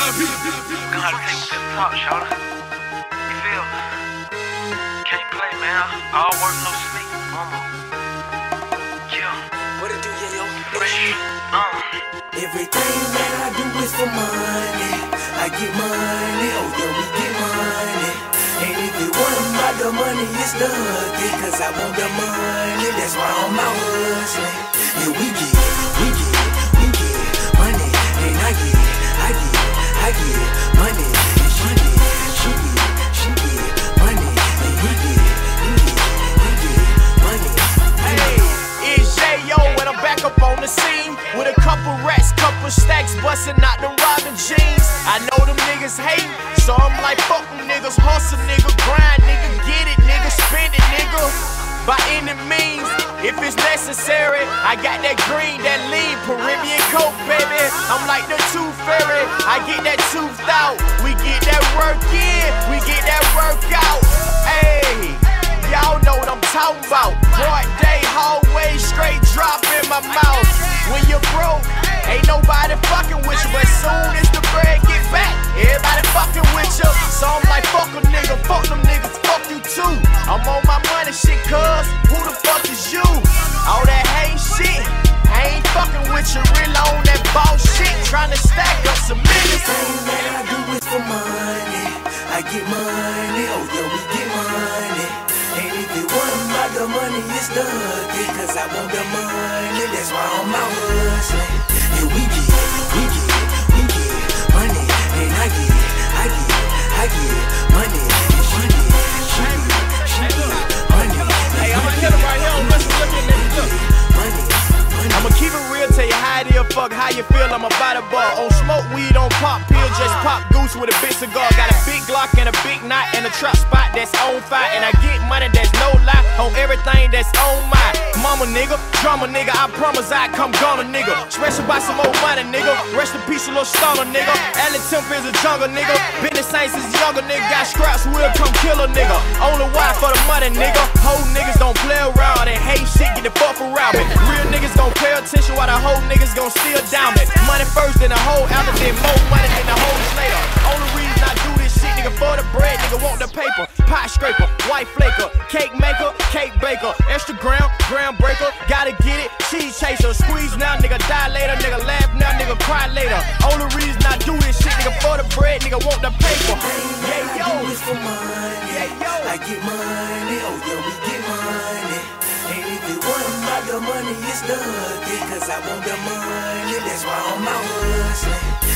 To take to the top, shawty. You feel? Can't play, man. All work, no sleep. Mama. Yeah. What it do, yo? Fresh. Uh. Everything that I do is for money. I get money, oh yeah, we get money. And if wasn't about the money, it's the. Cause I want the money, that's why I'm out hustling. Yeah, we get, busting out them Robin jeans. I know them niggas hate, so I'm like, fuck them niggas, hustle nigga, grind nigga, get it nigga, spend it nigga. By any means, if it's necessary, I got that green, that lean, Peruvian coke, baby. I'm like the tooth fairy, I get that tooth out. We get that work in, we get that work out. Hey. Y'all know what I'm talking about. Broad day, hallway, straight drop in my mouth. When you're broke, ain't nobody Real on that boss shit, trying to stack up some millions. Everything that I do is for money. I get money, oh yeah, we get money. And if it wasn't about the money, it's the hustle. Cause I want the money, that's why I'm out hustling. Yeah, we get, we get, I'm a body bar. On smoke weed, on pop pill, just pop goose with a big cigar. Got a big Glock and a big knot and a trap spot that's on fire. And I get money that's no lie on everything that's on my mama, nigga. Drama, nigga. I promise I come gonna, nigga. Special by some old money, nigga. Rest in peace, a little stunner, nigga. Allen Temp is a jungle, nigga. Been the same since younger, nigga. Got scraps, we'll come kill a nigga. Only why for the money, nigga. Whole niggas don't play around and hate shit, get the fuck around me. Real niggas gon' pay attention while the whole niggas gon' steal down me. Money first, then the whole after, then more money than the whole later. Only reason I do this shit, nigga, for the nigga, want the paper. Pie scraper, white flaker, cake maker, cake baker, extra gram, gram breaker, gotta get it, cheese chaser, squeeze now, nigga, die later, nigga, laugh now, nigga, cry later. Only reason I do this shit, nigga, for the bread, nigga, want the paper. Yeah, YaYo. do is for money. Yeah, yo. I get money, oh yeah, we get money. And if it wasn't about the money, it's hustle. Cause I want the money, that's why I'm out hustling.